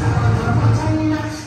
こちらになります。